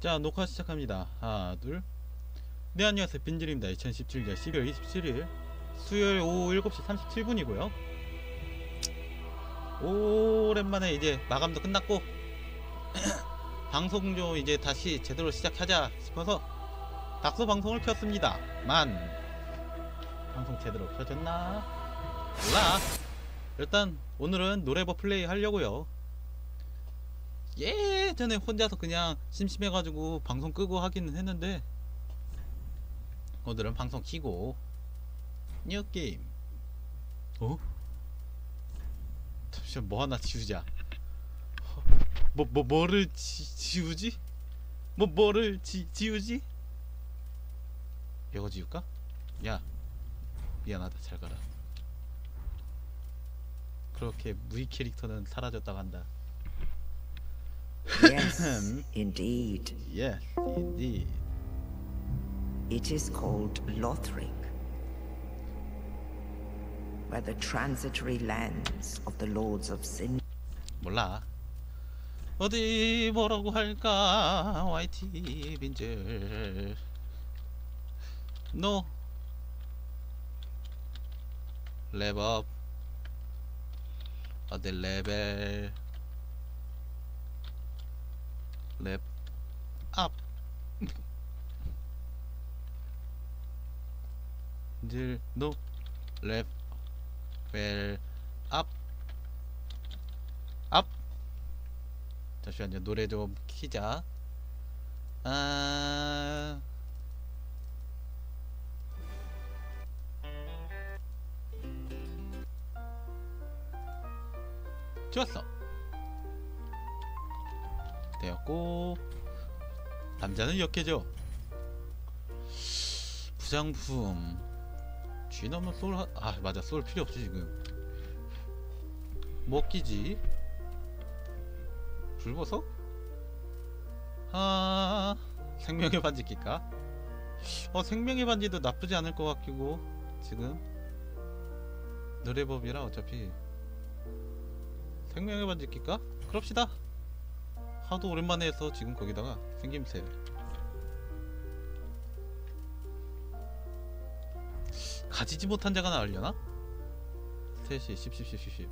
자 녹화 시작합니다. 하나 둘네 안녕하세요. 빈질입니다. 2017년 12월 27일 수요일 오후 7시 37분이고요. 오랜만에 이제 마감도 끝났고 방송 좀 이제 다시 제대로 시작하자 싶어서 닥소 방송을 켰습니다. 만. 방송 제대로 켜졌나? 몰라. 일단 오늘은 노래버 플레이 하려고요 예전에 혼자서 그냥 심심해가지고 방송 끄고 하기는 했는데 오늘은 방송 키고 new game 어? 잠시만 뭐 하나 지우자 뭐, 뭐, 뭐를 지, 지우지? 뭐, 뭐를 지, 지우지? 이거 지울까? 야 미안하다 잘 가라 그렇게 무의 캐릭터는 사라졌다고 한다 Yes, indeed. Yes, indeed. It is called Lothric, where the transitory lands of the Lords of Sin. 몰라. 어디 뭐라고 할까? YT 빈젤. No. 랩업. 어디 레벨. 랩 업. 늘 노. 랩벨 업. 업. 잠시만요 노래 좀 키자 아 좋았어 되었고 남자는 역해져 부장품 쥐 넘은 솔 하... 아 맞아. 솔 필요 없지 지금. 먹기지? 불보석? 아 생명의 반지 낄까? 어 생명의 반지도 나쁘지 않을 것 같기고 지금. 노래법이라 어차피. 생명의 반지 낄까? 그럽시다 하도 오랜만에 해서 지금 거기다가 생김새 가지지 못한 자가 나으려나? 3시 10 10 10 10 10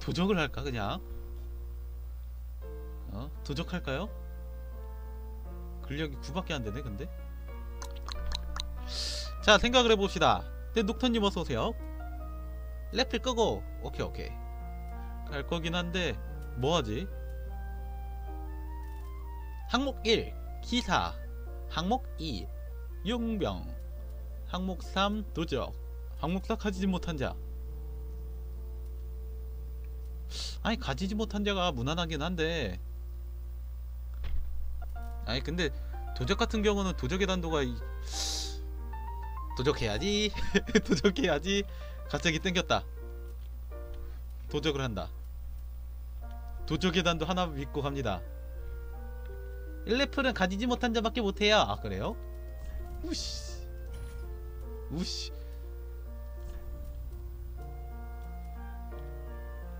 도적을 할까 그냥 어? 도적할까요? 근력이 9밖에 안되네 근데 자 생각을 해봅시다. 네 녹턴님 어서오세요. 래필 끄고 오케이 오케이. 갈 거긴 한데 뭐하지? 항목 1 기사. 항목 2 용병 항목 3 도적. 항목 4 가지지 못한 자. 아니 가지지 못한 자가 무난하긴 한데. 아니 근데 도적 같은 경우는 도적의 단도가 이... 도적해야지. 도적해야지. 갑자기 땡겼다. 도적을 한다. 도적의 단도 하나 믿고 갑니다. 1레플은 가지지 못한 자밖에 못해요. 아 그래요? 우씨. 우씨.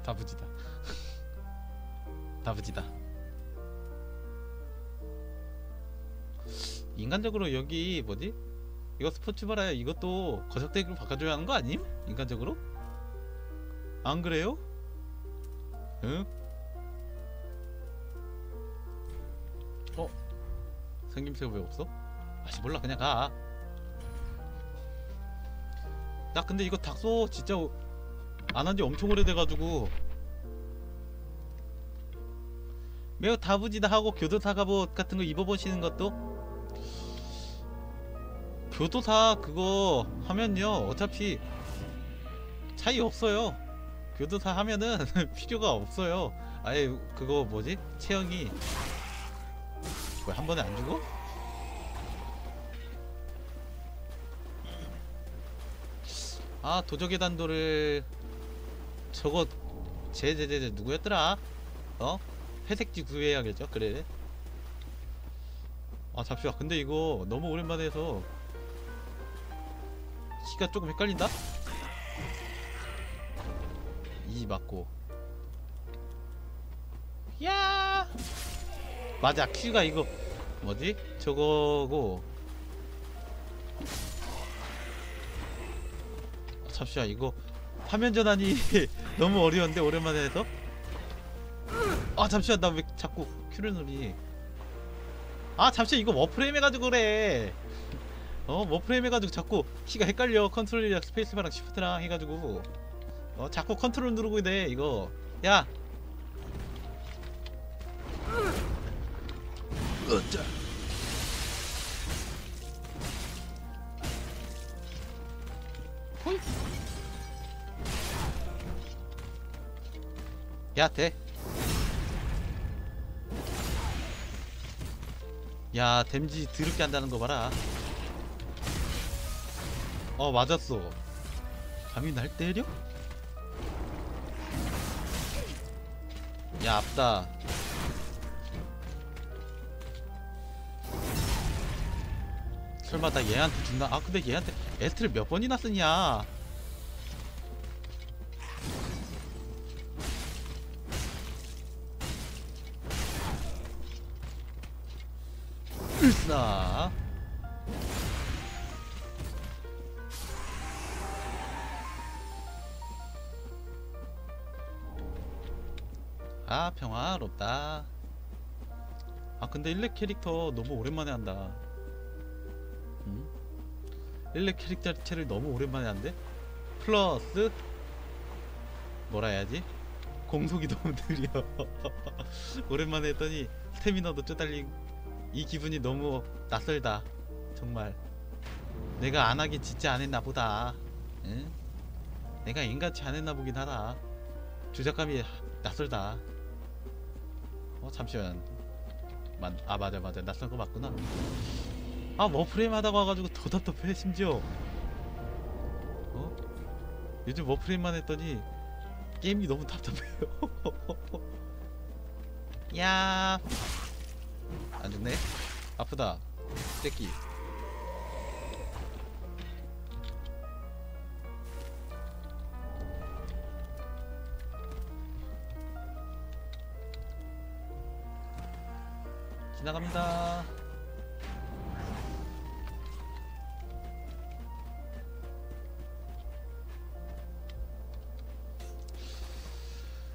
다부지다. 다부지다. 인간적으로 여기 뭐지? 이거 스포츠바라야 이것도 거적대기로 바꿔줘야 하는 거 아님? 인간적으로? 안 그래요? 응? 어? 생김새가 왜 없어? 아씨 몰라 그냥 가. 나 근데 이거 닥소 진짜 안 한 지 엄청 오래돼가지고 매우 다부지다 하고 교도사 갑옷 같은 거 입어보시는 것도 교도사 그거 하면요 어차피 차이 없어요 교도사 하면은 필요가 없어요 아예 그거 뭐지 체형이 왜 한 번에 안 죽어? 아 도적의 단도를 저거 제제제제 누구였더라? 어? 회색지 구해야겠죠? 그래 아 잠시만 근데 이거 너무 오랜만에 해서 키가 조금 헷갈린다? 이 맞고. 야! 맞아 Q가 이거 뭐지? 저거고. 어, 잠시만 이거 화면 전환이 너무 어려운데 오랜만에 해서? 아 잠시만 나 왜 자꾸 Q를 누르니? 아 잠시만 이거 워프레임 해가지고 그래 어 워프레임 해가지고 자꾸 키가 헷갈려. 컨트롤이랑 스페이스바랑 시프트랑 해가지고. 어 자꾸 컨트롤 누르고 있네 이거. 야! 으짜. 야 돼. 야 댐지 드럽게 한다는 거 봐라 어 맞았어. 감히 날 때려? 야 앞다. 설마 나 얘한테 준다? 아 근데 얘한테 에스트를 몇 번이나 쓰냐? 으 싸아 평화롭다. 아 근데 일렉 캐릭터 너무 오랜만에 한다. 응? 일렉 캐릭터 자체를 너무 오랜만에 한대? 플러스 뭐라 해야지? 공속이 너무 느려. 오랜만에 했더니 스태미너도 쪼달린 이 기분이 너무 낯설다 정말. 내가 안 하긴 진짜 안 했나 보다. 응? 내가 엔간치 안 했나 보긴 하다. 조작감이 낯설다 어 잠시만. 만, 아 맞아 맞아. 낯선 거 맞구나. 아 워프레임 하다고 와가지고 더 답답해 심지어. 어? 요즘 워프레임만 했더니 게임이 너무 답답해요. 야. 안 죽네? 아프다. 새끼 지나갑니다.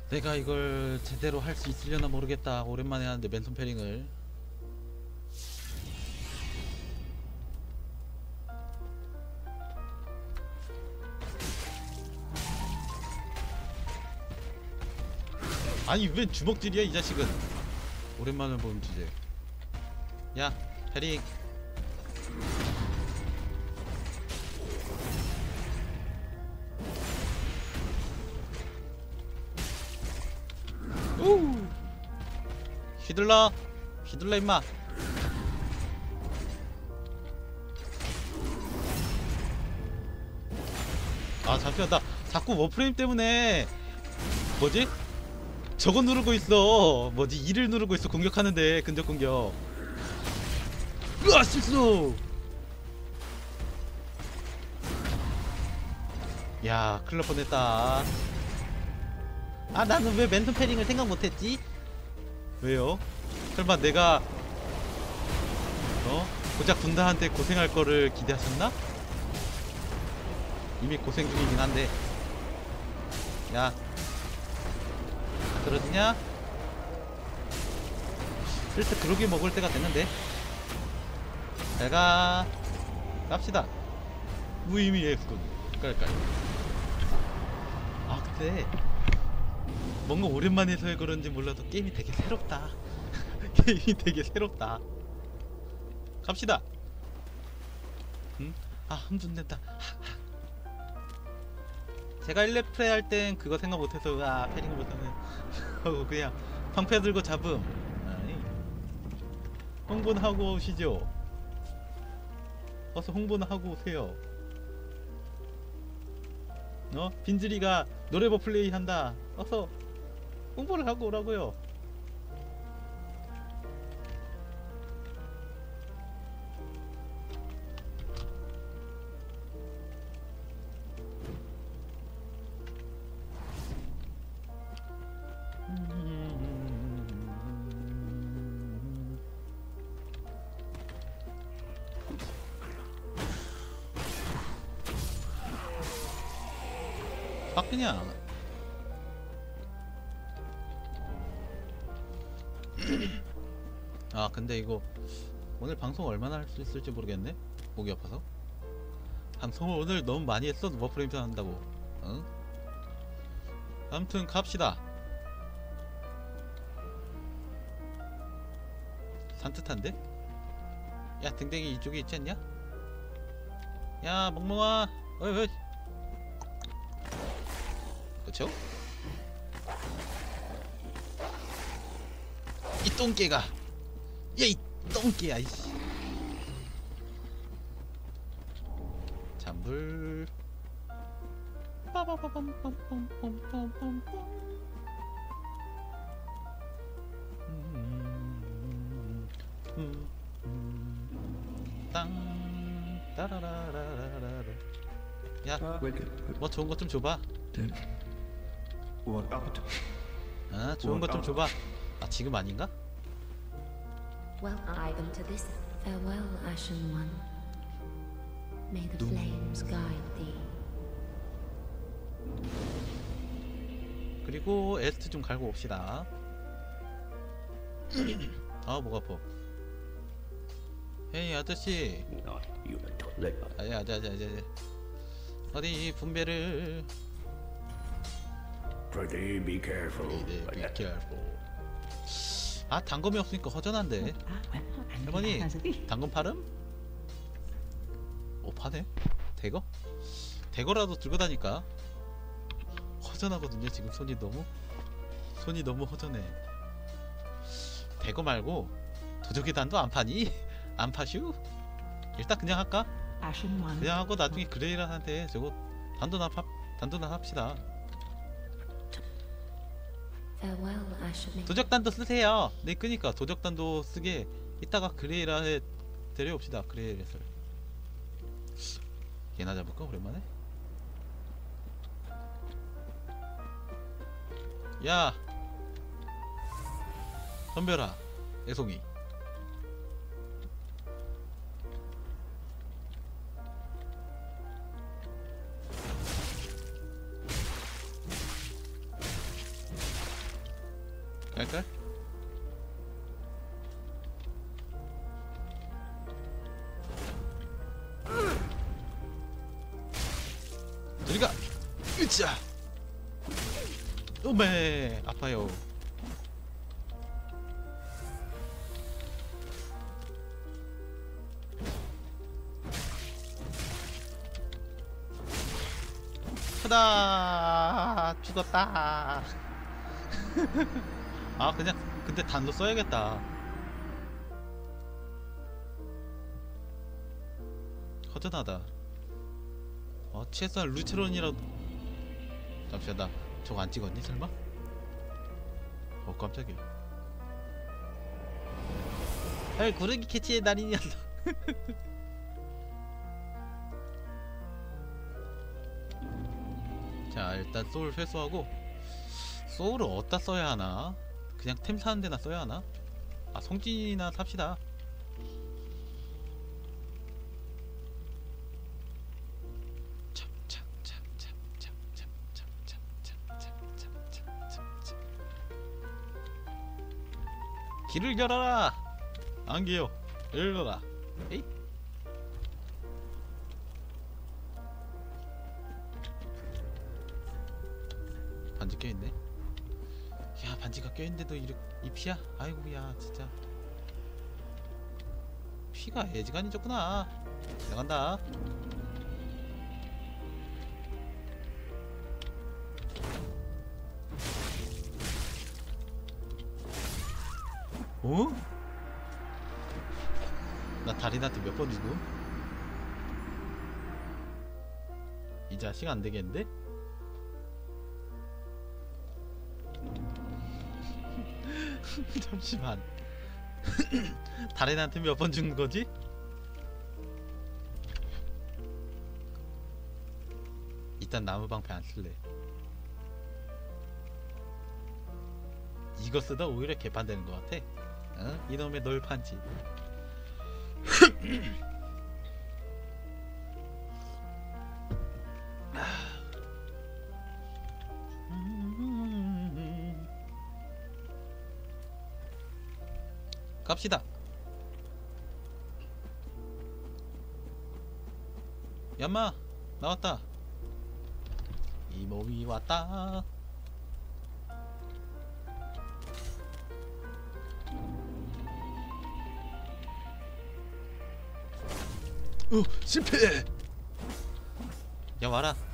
내가 이걸 제대로 할 수 있으려나 모르겠다. 오랜만에 하는데 맨손 패링을. 아니 왜 주먹질이야 이 자식은? 오랜만에 보는 주제 야 패링. 우! 휘둘러. 휘둘러 임마. 아 잠시만 나 자꾸 워프레임 때문에 뭐지? 저거 누르고 있어. 뭐지? 이를 누르고 있어. 공격하는데 근접 공격 으아 실수 야날 뻔했다 아 나는 왜 맨손 패링을 생각 못했지? 왜요? 설마 내가 어? 고작 군다한테 고생할 거를 기대하셨나? 이미 고생 중이긴 한데 야 들어지냐? 슬슬 그러게 먹을 때가 됐는데 잘가 갑시다. 무의미의 군 깔깔 아 근데 뭔가 오랜만에 해서 그런지 몰라도 게임이 되게 새롭다. 게임이 되게 새롭다. 갑시다. 응? 아 함준 낸다. 제가 1렙 프레 할땐 그거 생각 못해서 아 패링을 못하는. 하고 그냥 방패 들고 잡음. 아니 홍보는 하고 오시죠 어서 홍보는 하고 오세요. 어? 빈즈리가 노래버 플레이 한다. 어서 홍보를 하고 오라고요 그냥. 아 근데 이거 오늘 방송 얼마나 할 수 있을지 모르겠네. 목이 아파서. 방송을 오늘 너무 많이 했어 워프레임 한다고. 응? 아무튼 갑시다. 산뜻한데? 야 등댕이 이쪽에 있지 않냐? 야 멍멍아 어이 어이 그쵸? 이 똥개가. 야이 똥개야 이씨. 잠불 땅. 따라라라라라 야 Welcome. 뭐 좋은 것 좀 줘봐 What about? 아 좋은 것 좀 줘봐 아 지금 아닌가? Welcome, to this. Farewell, Ashen One. May the flames guide thee. 그리고 에스트 좀 갈고 옵시다 아목 아파 헤이 아저씨. 아니 아자 아자 아자. 어디 분배를 Pretty be careful. 네, be careful. 아 단검이 없으니까 허전한데 할머니 단검 팔음? 오 파네? 대거? 대거라도 들고 다니까 허전하거든요 지금 손이 너무 손이 너무 허전해 대거 말고 도적의 단도 안 파니? 안 파슈? 일단 그냥 할까? 그냥 하고 나중에 그레이란한테 저거 단도나 합 단도나 합시다 도적단도 쓰세요. 네, 그니까 도적단도 쓰게 이따가 그레이라에 데려옵시다. 그레이를. 얘나 잡을까 오랜만에? 야, 덤벼라, 애송이. 크다! 죽었다! 아 그냥 근데 단도 써야겠다 허전하다 어 최소한 루체론이라도 잠시만 나 저거 안 찍었니 설마? 어 깜짝이야 헐 구르기 캐치의 날이냐 자 일단 소울 회수하고 소울을 어디다 써야 하나? 그냥 템 사는 데나 써야 하나? 아 송진이나 삽시다 길을 열어라 안개요 열어라 에이 껴있는데도 이렇게 이 피야? 아이고야 진짜 피가 애지간히 졌구나 나간다 어? 나 다린한테 몇번 죽음? 이 자식 안 되겠는데? 잠시만 다른 한테 몇 번 죽는 거지? 일단 나무 방패 안 쓸래 이거 쓰다 오히려 개판되는 것 같아 어? 이놈의 널판지 갑시다. 야마 나왔다. 이 몸이 왔다. 어, 실패. 야 와라.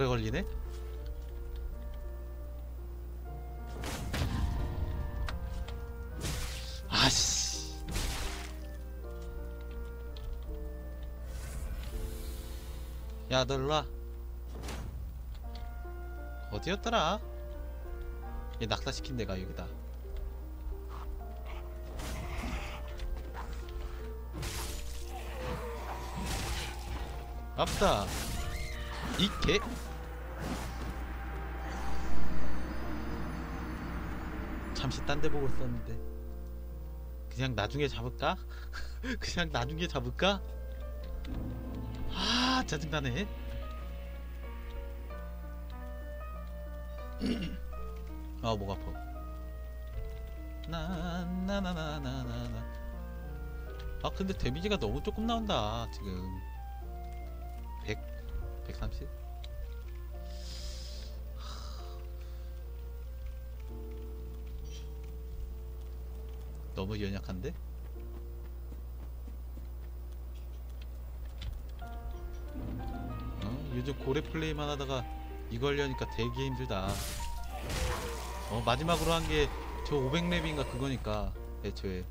오래 걸리네? 아씨. 야, 너 일로와. 어디였더라? 얘 낙사시킨 데가 여기다. 앞다 이개 잠시 딴 데 보고 있었는데 그냥 나중에 잡을까? 그냥 나중에 잡을까? 아 짜증나네 아목 아파 나나나나나나나 아 근데 데미지가 너무 조금 나온다 지금 100? 130? 너무 연약한데? 어? 요즘 고래 플레이만 하다가 이걸 하니까 되게 힘들다. 어 마지막으로 한 게 저 500렙인가 그거니까 애초에.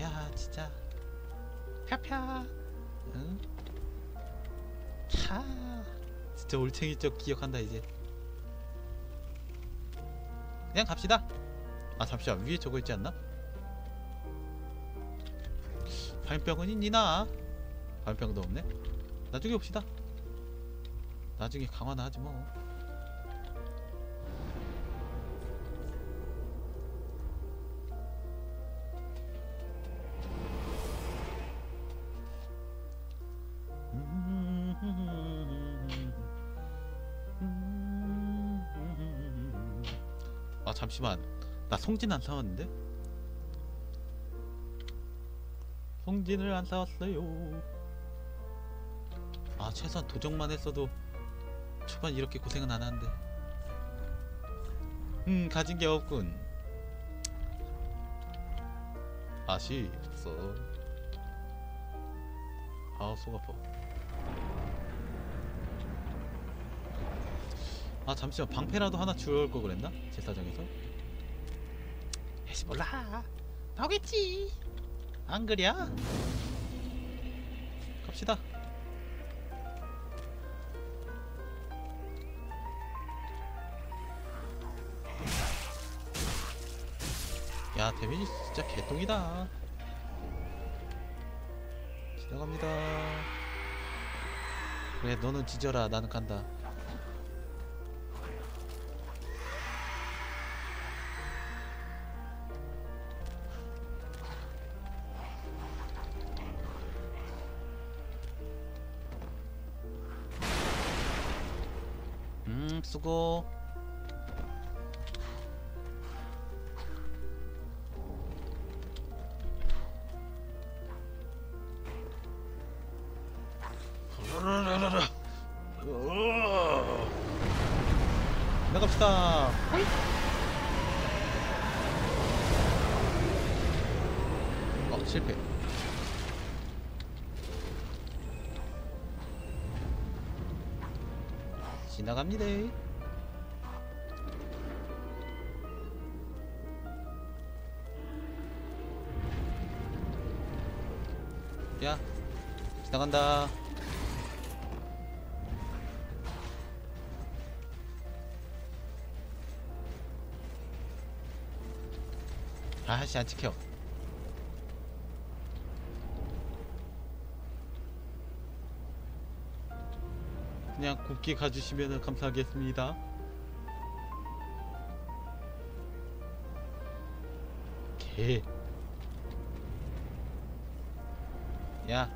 야 진짜. 펴펴. 응? 차. 진짜 올챙이 쪽 기억한다 이제. 그냥 갑시다 아 잠시만. 위에 저거 있지 않나? 발병은 있니나? 발병도 없네? 나중에 봅시다. 나중에 강화나 하지 뭐. 아 잠시만 나 송진 안 사왔는데? 송진을 안 사왔어요 아 최소한 도적만 했어도 초반 이렇게 고생은 안 하는데 음 가진 게 없군 아쉽소 아속 아파 아 잠시만 방패라도 하나 주울 걸 그랬나? 제사장에서? 에이 몰라. 나오겠지. 안 그랴? 갑시다. 야 데미지 진짜 개똥이다. 지나갑니다. 그래 너는 지져라. 나는 간다 음 야 지나간다. 아씨 안 찍혀. 그냥 곱게 가주시면 감사하겠습니다. 개. 야,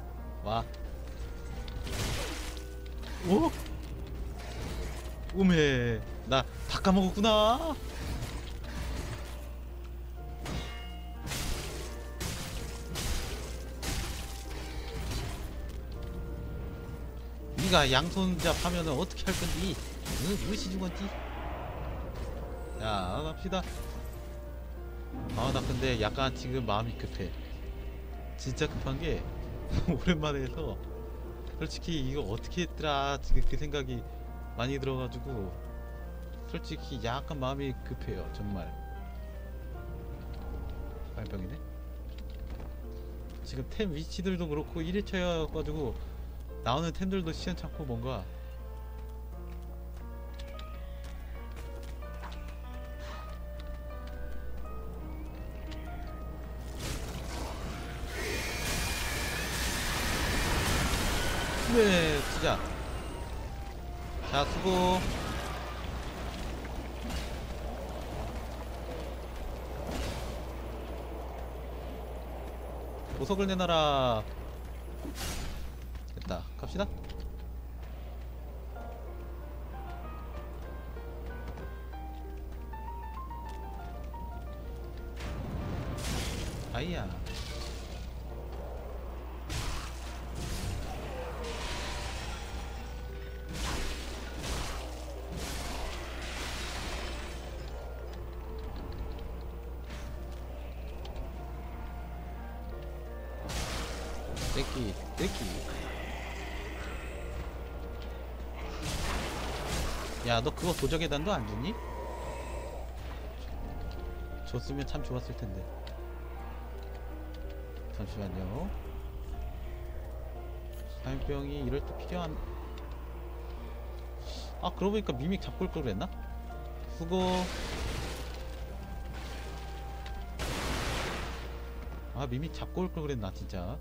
와. 어? 오메 나 다 까먹었구나 네가 양손잡 하면은 어떻게 할 건지 응? 무엇이 준 건지 자 갑시다 아 나 근데 약간 지금 마음이 급해 진짜 급한 게 오랜만에 해서 솔직히 이거 어떻게 했더라 지금 그 생각이 많이 들어가지고 솔직히 약간 마음이 급해요 정말. 발병이네. 지금 템 위치들도 그렇고 1일차여가지고 나오는 템들도 시원찮고 뭔가 보석을 내놔라. 됐다. 갑시다. 아이야 야 너 그거 도적 계단도 안 주니? 줬으면 참 좋았을 텐데 잠시만요 사인병이 이럴 때 필요한 아 그러고 보니까 미믹 잡고 올 걸 그랬나? 수고 아 미믹 잡고 올 걸 그랬나 진짜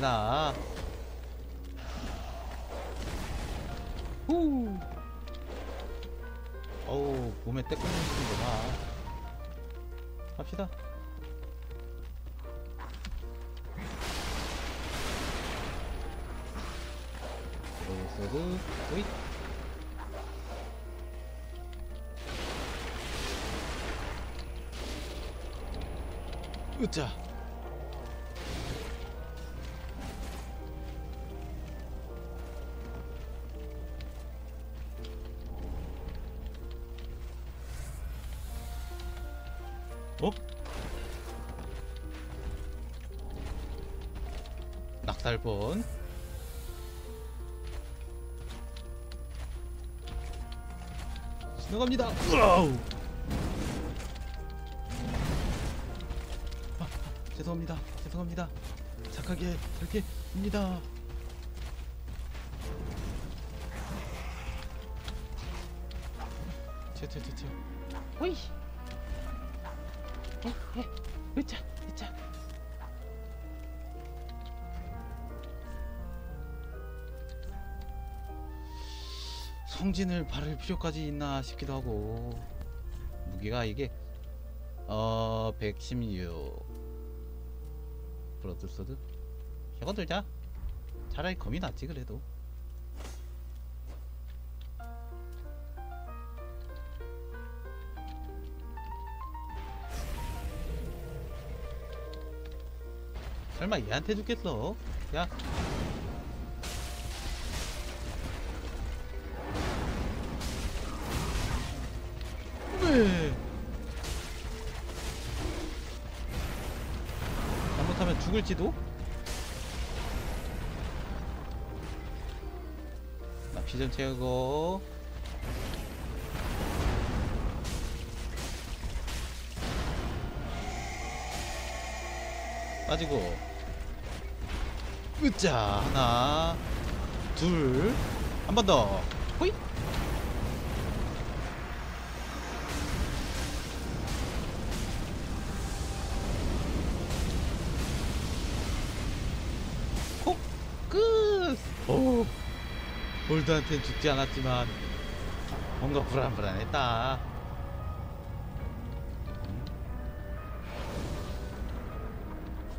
지나갔습니다. 후. 어우 몸에 떼꾸는 소리가 나. 갑시다. 로스드 오잇. 으짜. 지나갑니다. 으아우. 죄송합니다. 죄송합니다. 착하게 살게입니다. 튀튀튀튀. 호이. 성진을 바를 필요까지 있나 싶기도 하고. 무기가 이게 어 116. 브로드소드? 이거 들자. 차라리 검이 낫지 그래도. 설마 얘한테 죽겠어? 야 왜 잘못하면 죽을지도? 나 피전 채우고 빠지고 으짜 하나 둘, 한 번 더. 호이. 볼드한테는 죽지 않았지만 뭔가 불안불안했다. 음.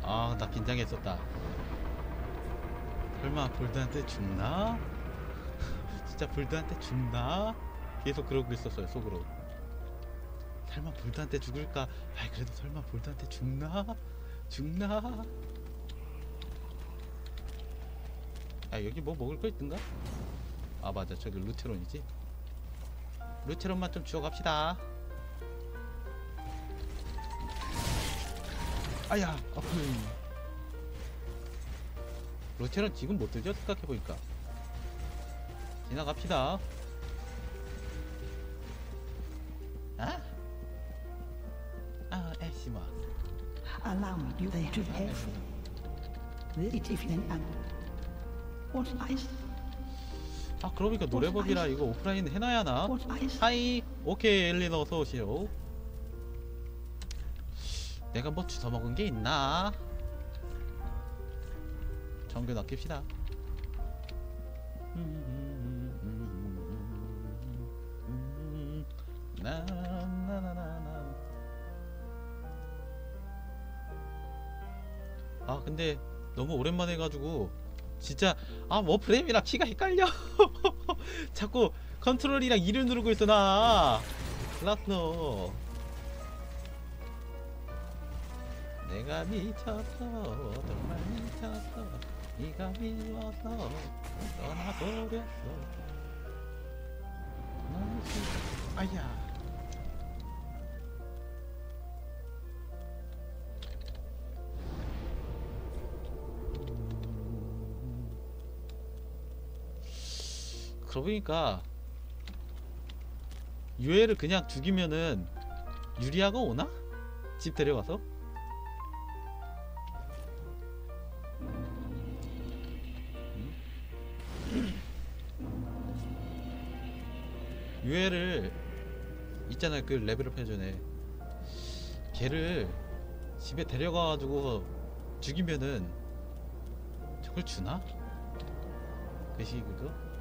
아, 나 긴장했었다. 설마 볼드한테 죽나? 진짜 볼드한테 죽나? 계속 그러고 있었어요 속으로. 설마 볼드한테 죽을까? 아이 그래도 설마 볼드한테 죽나? 죽나? 아 여기 뭐 먹을 거 있던가? 아 맞아 저기 루테론이지. 루테론만 좀 주워갑시다. 아야 아픈. 루테론 지금 못 들죠? 생각해보니까 지나갑시다 아? 아 애쉬마 Allow me to have Very different and what ice? 아 그러니까 노래법이라 이거 오프라인 해놔야 하나? 하이 오케이 엘리너 어서오시오 내가 뭐 주워먹은 게 있나? 아낍시다 나나나나나 아 근데 너무 오랜만에 해가지고 진짜 아 뭐 프레임이랑 키가 헷갈려. 자꾸 컨트롤이랑 2를 누르고 있어 나. 클났어 내가 미쳤어 정말 미쳤어. 네가 미워서 떠나버렸어. 아야 그러고 보니까 유해를 그냥 죽이면은 유리아가 오나? 집 데려가서? 유해를 있잖아요 그 레벨업 해전에 걔를 집에 데려가가지고 죽이면은 저걸 주나? 그시 그거?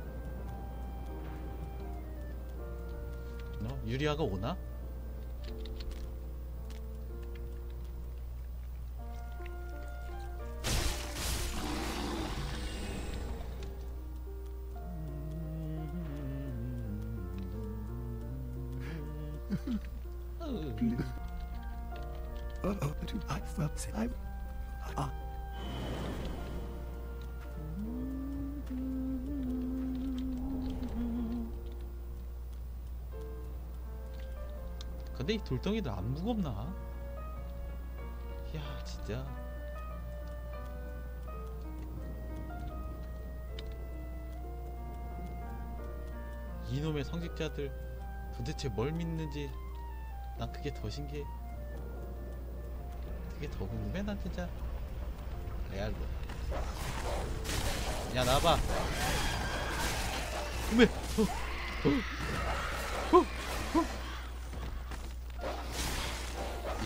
너 유리아가 오나? Oh, 근데 이 돌덩이들 안 무겁나? 야 진짜. 이놈의 성직자들 도대체 뭘 믿는지 난 그게 더 신기해. 그게 더 궁금해 난 진짜. 레알로 야 나와봐. 왜? 어, 어, 어, 어.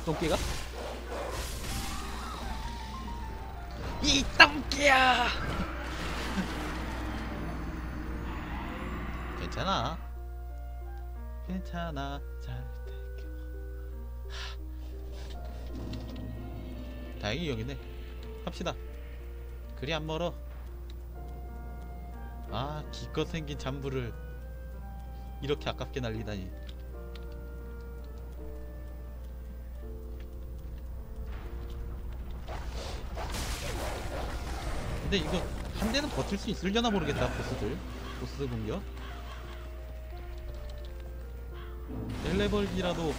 이 똥개가? 이 똥개야! 괜찮아. 괜찮아. 잘 될게. 다행히 여기네. 합시다. 그리 안 멀어. 아, 기껏 생긴 잠부를 이렇게 아깝게 날리다니. 근데 이거 한 대는 버틸 수 있으려나 모르겠다 보스들. 보스 공격. 1레벨이라도